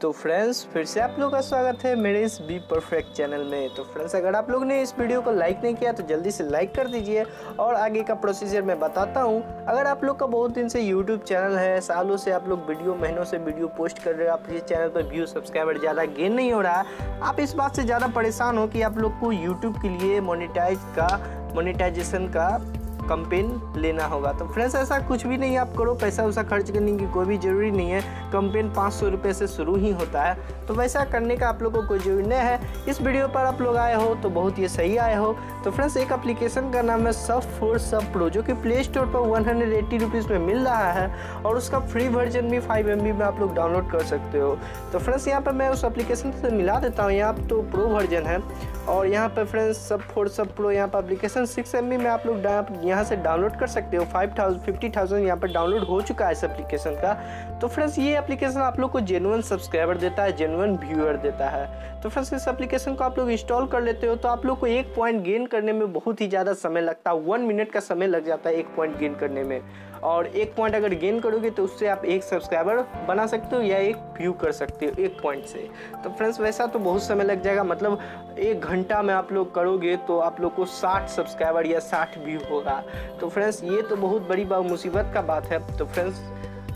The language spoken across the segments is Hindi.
तो फ्रेंड्स, फिर से आप लोग का स्वागत है मेरे इस बी परफेक्ट चैनल में। तो फ्रेंड्स, अगर आप लोग ने इस वीडियो को लाइक नहीं किया तो जल्दी से लाइक कर दीजिए। और आगे का प्रोसीजर मैं बताता हूँ, अगर आप लोग का बहुत दिन से यूट्यूब चैनल है, सालों से आप लोग वीडियो, महीनों से वीडियो पोस्ट कर रहे हो, आप इस चैनल पर व्यू सब्सक्राइबर ज़्यादा गेन नहीं हो रहा, आप इस बात से ज़्यादा परेशान हो कि आप लोग को यूट्यूब के लिए मोनिटाइज का मोनिटाइजेशन का कंपेन लेना होगा। तो फ्रेंड्स, ऐसा कुछ भी नहीं आप करो। पैसा वैसा खर्च करने की कोई भी ज़रूरी नहीं है। कंपेन पाँच सौ रुपये से शुरू ही होता है। तो वैसा करने का आप लोगों को कोई ज़रूरी नहीं है। इस वीडियो पर आप लोग आए हो तो बहुत ही सही आए हो। तो फ्रेंड्स, एक अप्लीकेशन का नाम है सब फोर सब प्रो जो कि प्ले स्टोर पर वन हंड्रेड एट्टी रुपीज़ में मिल रहा है और उसका फ्री वर्जन भी फाइव एम में आप लोग डाउनलोड कर सकते हो। तो फ्रेंड्स, यहाँ पर मैं उस एप्लीकेशन से मिला देता हूँ। यहाँ तो प्रो वर्जन है। और यहाँ पर फ्रेंड्स सब फोर सब प्रो यहाँ पर एप्लीकेशन सिक्स एम में आप लोग यहाँ से डाउनलोड कर सकते हो। फाइव थाउज़ेंड फिफ्टी थाउज़ेंड यहाँ पर डाउनलोड हो चुका है इस एप्लीकेशन का। तो फ्रेंड्स ये एप्लीकेशन आप लोग को जेनुअन सब्सक्राइबर देता है जेनुअन व्यूअर देता है। तो फ्रेंड्स इस एप्लीकेशन को आप लोग इंस्टॉल कर लेते हो तो आप लोग को एक पॉइंट गेन करने में बहुत ही ज़्यादा समय लगता है। वन मिनट का समय लग जाता है एक पॉइंट गेन करने में। और एक पॉइंट अगर गेन करोगे तो उससे आप एक सब्सक्राइबर बना सकते हो या एक व्यू कर सकते हो एक पॉइंट से। तो फ्रेंड्स वैसा तो बहुत समय लग जाएगा। मतलब एक घंटा में आप लोग करोगे तो आप लोग को 60 सब्सक्राइबर या 60 व्यू होगा। तो फ्रेंड्स ये तो बहुत बड़ी मुसीबत का बात है। तो फ्रेंड्स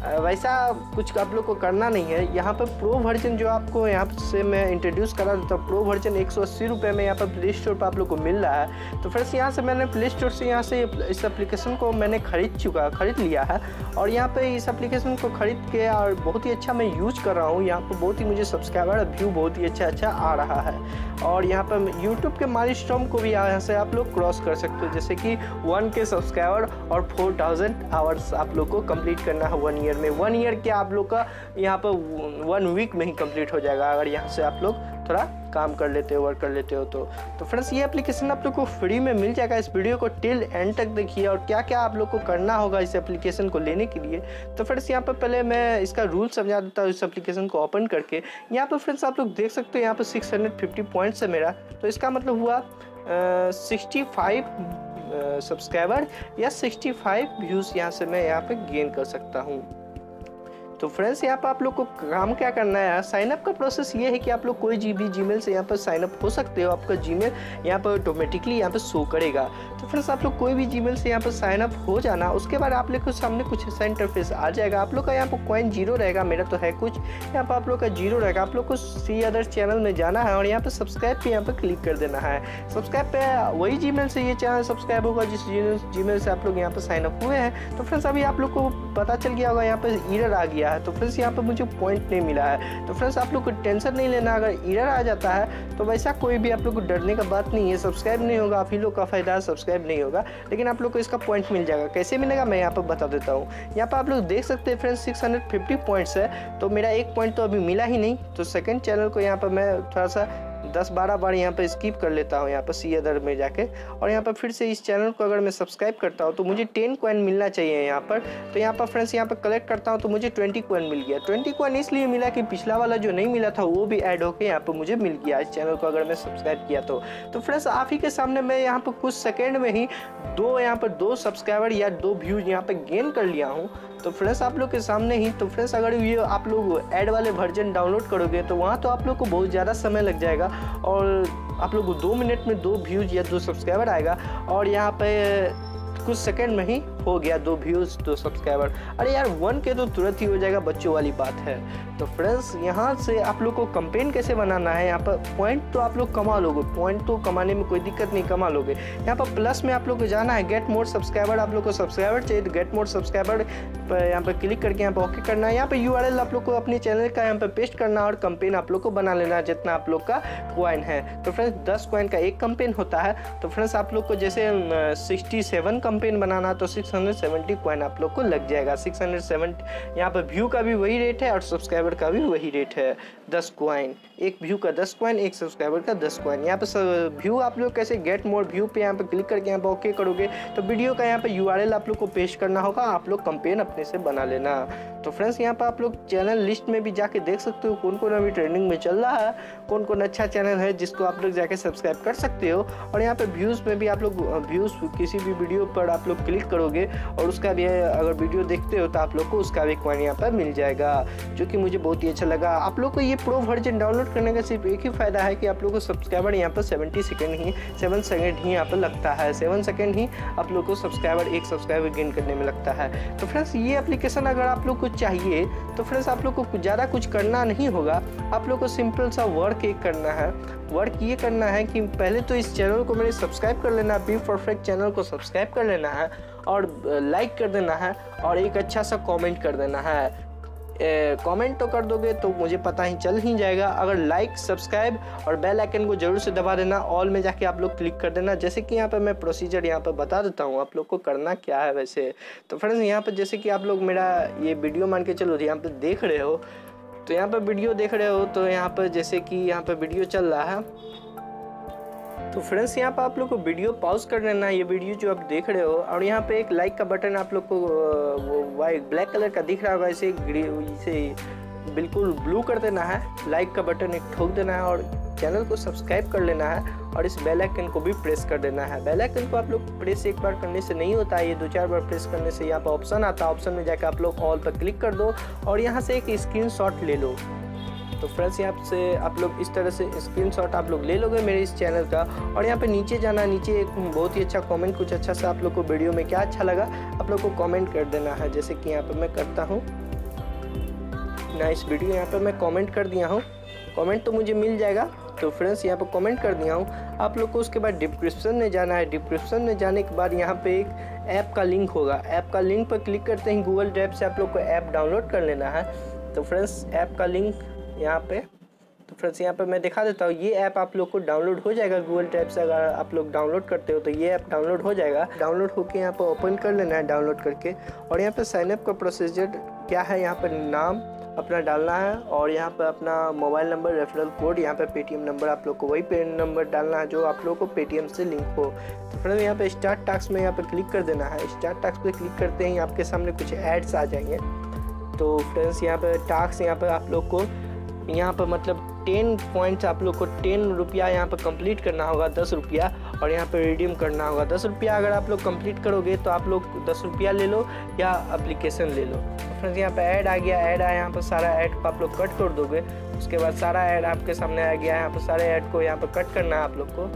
वैसा कुछ आप लोग को करना नहीं है। यहाँ पर प्रो वर्जन जो आपको यहाँ से मैं इंट्रोड्यूस करा देता हूँ प्रो वर्जन एक सौ अस्सी रुपये में यहाँ पर प्ले स्टोर पर आप लोग को मिल रहा है। तो फ्रेंड्स यहाँ से मैंने प्ले स्टोर से यहाँ से इस एप्लीकेशन को मैंने खरीद चुका, खरीद लिया है। और यहाँ पर इस एप्लीकेशन को खरीद के और बहुत ही अच्छा मैं यूज़ कर रहा हूँ। यहाँ पर बहुत ही मुझे सब्सक्राइबर व्यू बहुत ही अच्छा अच्छा आ रहा है। और यहाँ पर यूट्यूब के माली को भी यहाँ से आप लोग क्रॉस कर सकते हो, जैसे कि वन के सब्सक्राइबर और फोर थाउज़ेंड आवर्स आप लोग को कंप्लीट करना है वन ईयर ईयर में। वन ईयर के आप लोग का यहाँ पर वन वीक में ही कंप्लीट हो जाएगा, अगर यहाँ से आप लोग थोड़ा काम कर लेते हो वर्क कर लेते हो तो। तो फ्रेंड्स ये एप्लीकेशन आप लोग को फ्री में मिल जाएगा इस वीडियो को टिल एंड तक देखिए और क्या क्या आप लोग को करना होगा इस एप्लीकेशन को लेने के लिए। तो फ्रेंड्स यहाँ पर पहले मैं इसका रूल समझा देता हूँ इस एप्लीकेशन को ओपन करके। यहाँ पर फ्रेंड्स आप लोग देख सकते हो यहाँ पर सिक्स पॉइंट्स है मेरा। तो इसका मतलब हुआ सिक्सटी सब्सक्राइबर या 65 व्यूज़ यहाँ से मैं यहाँ पे गेन कर सकता हूँ। तो फ्रेंड्स यहाँ पर आप लोग को काम क्या करना है साइनअप का प्रोसेस ये है कि आप लोग कोई जी भी जी से यहाँ पर साइनअप हो सकते हो आपका जी मेल यहाँ पर ऑटोमेटिकली यहाँ पर शो करेगा तो फ्रेंड्स आप लोग कोई भी जी से यहाँ पर साइनअप हो जाना उसके बाद आप लोग के सामने कुछ ऐसा इंटरफेस आ जाएगा आप लोग का यहाँ पर कॉइन ज़ीरो रहेगा मेरा तो है कुछ यहाँ पर आप लोग का ज़ीरो रहेगा आप लोग को सी अदर चैनल में जाना है और यहाँ पर सब्सक्राइब पे यहाँ पर क्लिक कर देना है सब्सक्राइब पे वही जी से ये चैनल सब्सक्राइब होगा जिस जी से आप लोग यहाँ पर साइनअप हुए हैं तो फ्रेंड्स अभी आप लोग को पता चल गया होगा यहाँ पर ईरर आ गया है। तो फ्रेंड्स, यहाँ पर मुझे पॉइंट नहीं मिला है। तो फ्रेंड्स, आप लोग को टेंशन नहीं लेना, अगर ईरर आ जाता है तो वैसा कोई भी आप लोग को डरने का बात नहीं है। सब्सक्राइब नहीं होगा, आप ही लोग का फ़ायदा सब्सक्राइब नहीं होगा। लेकिन आप लोग को इसका पॉइंट मिल जाएगा। कैसे मिलेगा, मैं यहाँ पर बता देता हूँ। यहाँ पर आप लोग देख सकते हैं फ्रेंड्स सिक्स पॉइंट्स है। तो मेरा एक पॉइंट तो अभी मिला ही नहीं। तो सेकेंड चैनल को यहाँ पर मैं थोड़ा सा दस बारह बार यहाँ पर स्किप कर लेता हूँ, यहाँ पर सी अदर में जाके। और यहाँ पर फिर से इस चैनल को अगर मैं सब्सक्राइब करता हूँ तो मुझे टेन कॉइन मिलना चाहिए यहाँ पर। तो यहाँ पर फ्रेंड्स यहाँ पर कलेक्ट करता हूँ तो मुझे ट्वेंटी कॉइन मिल गया। ट्वेंटी कॉइन इसलिए मिला कि पिछला वाला जो नहीं मिला था, वो भी ऐड होकर यहाँ पर मुझे मिल गया इस चैनल को अगर मैं सब्सक्राइब किया तो। तो फ्रेंड्स आप ही के सामने मैं यहाँ पर कुछ सेकेंड में ही दो यहाँ पर दो सब्सक्राइबर या दो व्यूज़ यहाँ पर गेन कर लिया हूँ। तो फ्रेंड्स आप लोग के सामने ही तो फ्रेंड्स अगर ये आप लोग ऐड वाले वर्जन डाउनलोड करोगे तो वहाँ तो आप लोग को बहुत ज़्यादा समय लग जाएगा। और आप लोग को दो मिनट में दो व्यूज़ या दो सब्सक्राइबर आएगा। और यहाँ पे कुछ सेकंड में ही हो गया, दो व्यूज़ दो सब्सक्राइबर अरे यार वन के तो तुरंत ही हो जाएगा, बच्चों वाली बात है। तो फ्रेंड्स यहाँ से आप लोग को कंपेन कैसे बनाना है? यहाँ पर पॉइंट तो आप लोग कमा लोगे। पॉइंट तो कमाने में कोई दिक्कत नहीं, कमा लोगे। यहाँ पर प्लस में आप लोग को जाना है गेट मोर सब्सक्राइबर आप लोग को सब्सक्राइबर चाहिए तो गेट मोर सब्सक्राइबर पर यहाँ पर क्लिक करके यहाँ पर ओके करना है। यहाँ पर यूआरएल आप लोग को अपने चैनल का यहाँ पर पेस्ट करना और कंपेन आप लोग को बना लेना है, जितना आप लोग का क्वाइन है। तो फ्रेंड्स दस क्वाइन का एक कंपेन होता है। तो फ्रेंड्स आप लोग को जैसे सिक्सटी सेवन कंपेन बनाना तो सिक्स हंड्रेड सेवेंटी क्वाइन आप लोग को लग जाएगा। सिक्स हंड्रेड सेवेंटी यहाँ पर व्यू का भी वही रेट है और सब्सक्राइबर का भी वही रेट है। दस क्वाइन एक व्यू का दस क्वाइन एक सब्सक्राइबर का दस क्वाइन यहाँ पर व्यू आप लोग कैसे गेट मोर व्यू पे यहाँ पर क्लिक करके यहाँ पर ओके करोगे तो वीडियो का यहाँ पर यूआरएल आप लोग को पेश करना होगा। आप लोग कंपेन अपने से बना लेना। तो फ्रेंड्स यहाँ पर आप लोग चैनल लिस्ट में भी जाके देख सकते हो कौन कौन अभी ट्रेंडिंग में चल रहा है, कौन कौन अच्छा चैनल है जिसको आप लोग जाके सब्सक्राइब कर सकते हो। और यहाँ पे व्यूज़ में भी आप लोग व्यूज़ किसी भी वीडियो पर पर आप लोग क्लिक करोगे और उसका भी, अगर वीडियो देखते हो तो आप लोग को उसका भी कॉइन यहाँ पर मिल जाएगा, जो कि मुझे बहुत ही अच्छा लगा। आप लोग को ये प्रो वर्जन डाउनलोड करने का सिर्फ़ एक ही फ़ायदा है कि आप लोग को सब्सक्राइबर यहाँ पर सेवेंटी सेकेंड ही सेवन सेकेंड ही यहाँ पर लगता है। सेवन सेकेंड ही आप लोग को सब्सक्राइबर एक सब्सक्राइबर गेन करने में लगता है। तो फ्रेंड्स ये एप्लीकेशन अगर आप लोग को चाहिए तो फ्रेंड्स आप लोग को ज़्यादा कुछ करना नहीं होगा। आप लोग को सिंपल सा वर्क एक करना है। वर्क ये करना है कि पहले तो इस चैनल को मैंने सब्सक्राइब कर लेना बी परफेक्ट चैनल को सब्सक्राइब कर लेना है। और लाइक कर देना है और एक अच्छा सा कमेंट कर देना है। कमेंट तो कर दोगे तो मुझे पता ही चल ही जाएगा। अगर लाइक सब्सक्राइब और बेल आइकन को ज़रूर से दबा देना। ऑल में जाके आप लोग क्लिक कर देना। जैसे कि यहाँ पर मैं प्रोसीजर यहाँ पर बता देता हूँ, आप लोग को करना क्या है वैसे। तो फ्रेंड्स यहाँ पर जैसे कि आप लोग मेरा ये वीडियो मान के चलो, यहाँ पर देख रहे हो। तो यहाँ पर वीडियो देख रहे हो तो यहाँ पर जैसे कि यहाँ पर वीडियो चल रहा है। तो फ्रेंड्स, यहाँ पर आप लोग को वीडियो पॉज कर लेना है, ये वीडियो जो आप देख रहे हो, और यहाँ पे एक लाइक का बटन आप लोग को वो वाइट ब्लैक कलर का दिख रहा होगा, इसे इसे बिल्कुल ब्लू कर देना है लाइक का बटन एक ठोक देना है, और चैनल को सब्सक्राइब कर लेना है, और इस बेल आइकन को भी प्रेस कर देना है। बेल आइकन को आप लोग प्रेस एक बार करने से नहीं होता है ये दो चार बार प्रेस करने से यहाँ पर ऑप्शन आता है ऑप्शन में जाकर आप लोग ऑल पर क्लिक कर दो, और यहाँ से एक स्क्रीन ले लो। तो फ्रेंड्स यहाँ से आप लोग इस तरह से स्क्रीनशॉट आप लोग ले लोगे मेरे इस चैनल का। और यहाँ पे नीचे जाना, नीचे एक बहुत ही अच्छा कमेंट कुछ अच्छा सा आप लोग को वीडियो में क्या अच्छा लगा, आप लोग को कमेंट कर देना है। जैसे कि यहाँ पर मैं करता हूँ। नाइस वीडियो यहाँ पर मैं कमेंट कर दिया हूँ। कमेंट तो मुझे मिल जाएगा। तो फ्रेंड्स यहाँ पर कमेंट कर दिया हूँ। आप लोग को उसके बाद डिस्क्रिप्शन में जाना है। डिस्क्रिप्शन में जाने के बाद यहाँ पे एक ऐप का लिंक होगा। ऐप का लिंक पर क्लिक करते ही गूगल ड्राइव से आप लोग को ऐप डाउनलोड कर लेना है। तो फ्रेंड्स ऐप का लिंक यहाँ पे तो फ्रेंड्स यहाँ पे मैं दिखा देता हूँ ये ऐप आप लोग को डाउनलोड हो जाएगा गूगल टैप से अगर आप लोग डाउनलोड करते हो तो ये ऐप डाउनलोड हो जाएगा डाउनलोड होकर यहाँ पर ओपन कर लेना है डाउनलोड करके और यहाँ पर साइनअप का प्रोसीजर क्या है यहाँ पर नाम अपना डालना है और यहाँ पर अपना मोबाइल नंबर रेफरल कोड यहाँ पर पे पेटीएम नंबर आप लोग को वही पे नंबर डालना है जो आप लोग को पेटीएम से लिंक हो तो फ्रेंड यहाँ पे स्टार्ट टास्क में यहाँ पर क्लिक कर देना है स्टार्ट टास्क पे क्लिक करते ही आपके सामने कुछ एड्स आ जाएँगे तो फ्रेंड्स यहाँ पर टास्क यहाँ पर आप लोग को यहाँ पर मतलब टेन पॉइंट्स आप लोग को टेन रुपया यहाँ पर कंप्लीट करना होगा दस रुपया और यहाँ पर रिडीम करना होगा दस रुपया अगर आप लोग कंप्लीट करोगे तो आप लोग दस रुपया ले लो या अप्लीकेशन ले लो तो फ्रेंड्स यहाँ पर ऐड आ गया ऐड आया यहाँ पर सारा ऐड को आप लोग कट कर दोगे उसके बाद सारा ऐड आपके सामने आ गया यहाँ पर सारे ऐड को यहाँ पर कट करना है आप लोग को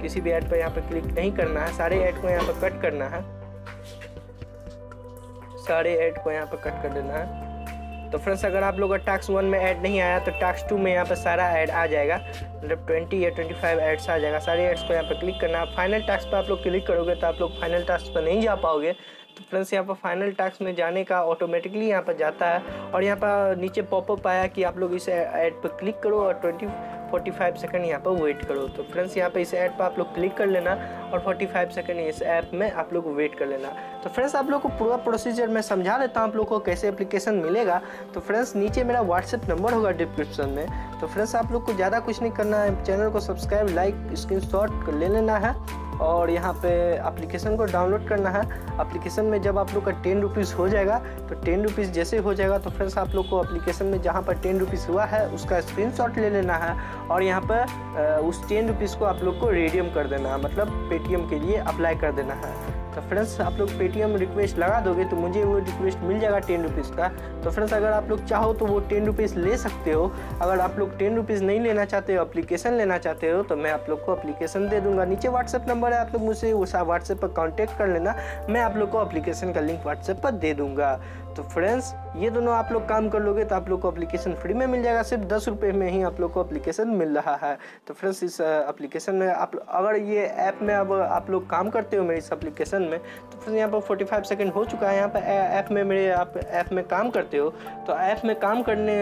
किसी भी ऐड पर यहाँ पर क्लिक नहीं करना है सारे ऐड को यहाँ पर कट करना है सारे ऐड को यहाँ पर कट कर देना है तो फ्रेंड्स अगर आप लोग का टास्क वन में ऐड नहीं आया तो टास्क टू में यहाँ पर सारा ऐड आ जाएगा। मतलब ट्वेंटी या ट्वेंटी फाइव एड्स आ जाएगा। सारे एड्स को यहाँ पर क्लिक करना है। फाइनल टास्क पर आप लोग क्लिक करोगे तो आप लोग फाइनल टास्क पर नहीं जा पाओगे। तो फ्रेंड्स यहाँ पर फाइनल टास्क में जाने का ऑटोमेटिकली यहाँ पर जाता है। और यहाँ पर नीचे पॉपअप आया कि आप लोग इस ऐड पर क्लिक करो और ट्वेंटी फोर्टी फाइव सेकेंड यहाँ पर वेट करो। तो फ्रेंड्स यहाँ पे इस ऐप पर आप लोग क्लिक कर लेना और फोर्टी फाइव सेकेंड इस ऐप में आप लोग वेट कर लेना। तो फ्रेंड्स आप लोग को पूरा प्रोसीजर मैं समझा देता हूँ आप लोग को कैसे एप्लीकेशन मिलेगा। तो फ्रेंड्स नीचे मेरा व्हाट्सएप नंबर होगा डिस्क्रिप्शन में। तो फ्रेंड्स आप लोग को ज़्यादा कुछ नहीं करना है। चैनल को सब्सक्राइब लाइक स्क्रीन शॉट ले लेना है और यहाँ पे एप्लीकेशन को डाउनलोड करना है। एप्लीकेशन में जब आप लोग का टेन रुपीज़ हो जाएगा तो टेन रुपीज़ जैसे हो जाएगा तो फ्रेंड्स आप लोग को एप्लीकेशन में जहाँ पर टेन रुपीज़ हुआ है, उसका स्क्रीनशॉट ले लेना है। और यहाँ पर उस टेन रुपीज़ को आप लोग को रेडियम कर देना है मतलब पेटीएम के लिए अप्लाई कर देना है। तो फ्रेंड्स आप लोग पेटीएम रिक्वेस्ट लगा दोगे तो मुझे वो रिक्वेस्ट मिल जाएगा टेन रुपीज़ का। तो फ्रेंड्स अगर आप लोग चाहो तो वो टेन रुपीज़ ले सकते हो। अगर आप लोग टेन रुपीज़ नहीं लेना चाहते हो अप्लीकेशन लेना चाहते हो तो मैं आप लोग को अप्लीकेशन दे दूँगा। नीचे व्हाट्सअप नंबर है, आप लोग मुझसे उस व्हाट्सएप पर कॉन्टैक्ट कर लेना। मैं आप लोग को अप्लीकेशन का लिंक व्हाट्सएप पर दे दूँगा। तो फ्रेंड्स ये दोनों आप लोग काम कर लोगे तो आप लोग को अप्लीकेशन फ्री में मिल जाएगा। सिर्फ़ दस रुपये में ही आप लोग को अप्लीकेशन मिल रहा है। तो फ्रेंड्स इस अप्लीकेशन में आप, अगर ये ऐप में अब आप लोग काम करते हो मेरे इस अप्लीकेशन में तो फ्रेंड्स यहाँ पर फोर्टी फाइव सेकेंड हो चुका है। यहाँ पर ऐप में मेरे आप ऐप में काम करते हो। तो ऐप में काम करने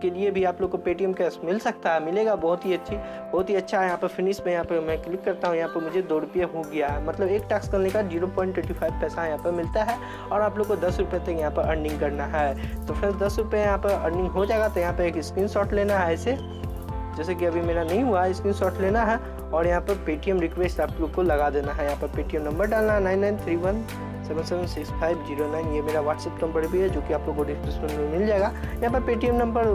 के लिए भी आप लोग को पेटीएम कैश मिल सकता है, मिलेगा बहुत ही अच्छी, बहुत ही अच्छा है। यहाँ पर फिनिश में यहाँ पर मैं क्लिक करता हूँ, यहाँ पर मुझे दो रुपये हो गया। है मतलब एक टैक्स करने का ज़ीरो पॉइंट ट्वेंटी फाइव पैसा यहाँ पर मिलता है और आप लोग को दस रुपये तक यहाँ पर अर्निंग करना है। तो फिर दस रुपये यहाँ पर अर्निंग हो जाएगा तो यहाँ पर एक स्क्रीन लेना है ऐसे जैसे कि अभी मेरा नहीं हुआ स्क्रीन लेना है और यहाँ पर पेटीएम रिक्वेस्ट आप लोग को लगा देना है। यहाँ पर पेटीएम नंबर डालना है nine nine three one seven seven six five zero nine ये मेरा व्हाट्सअप नंबर भी है, जो कि आप लोग को डिस्क्रिप्शन में मिल जाएगा। यहाँ पर पेटीएम नंबर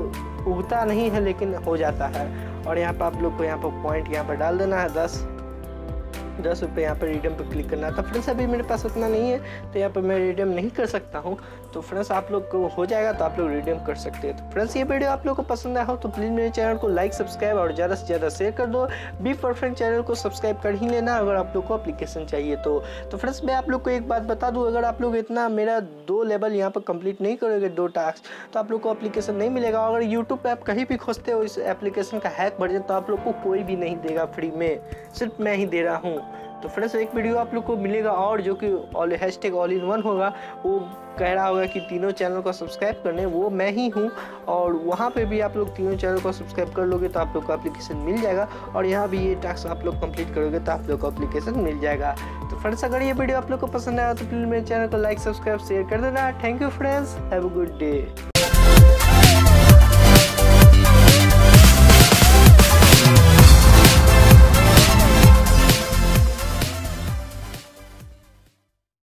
उगता नहीं है, लेकिन हो जाता है। और यहाँ पर आप लोग को यहाँ पर पॉइंट यहाँ पर डाल देना है, दस। दस रुपये यहाँ पर रिडीम पर क्लिक करना तो फ्रेंड्स अभी मेरे पास उतना नहीं है तो यहाँ पर मैं रिडीम नहीं कर सकता हूँ। तो फ्रेंड्स आप लोग को हो जाएगा तो आप लोग रिडीम कर सकते हैं। तो फ्रेंड्स ये वीडियो आप लोग को पसंद आया हो तो प्लीज़ मेरे चैनल को लाइक सब्सक्राइब और ज़्यादा से ज़्यादा शेयर कर दो। बी परफेक्ट चैनल को सब्सक्राइब कर ही लेना अगर आप लोग को अप्लीकेशन चाहिए तो। तो फ्रेंड्स मैं आप लोग को एक बात बता दूँ, अगर आप लोग इतना मेरा दो लेवल यहाँ पर कंप्लीट नहीं करोगे, दो टास्क तो आप लोग को अप्लीकेशन नहीं मिलेगा। अगर यूट्यूब पर आप कहीं भी खोजते हो, इस एप्लीकेशन का हैक वर्जन तो आप लोग को कोई भी नहीं देगा फ्री में। सिर्फ़ मैं ही दे रहा हूँ। तो फ्रेंड्स, एक वीडियो आप लोग को मिलेगा और जो कि all hash tag all in one होगा, वो कह रहा होगा कि तीनों चैनल को सब्सक्राइब करने, वो मैं ही हूँ और वहाँ पे भी आप लोग तीनों चैनल को सब्सक्राइब कर लोगे तो आप लोग को एप्लीकेशन मिल जाएगा और यहाँ भी ये टास्क आप लोग कंप्लीट करोगे तो आप लोग को एप्लीकेशन मिल जाएगा। तो फ्रेंड्स, अगर ये वीडियो आप लोग को पसंद आया तो प्लीज़ मेरे चैनल को लाइक सब्सक्राइब शेयर कर देना। Thank you friends have a good day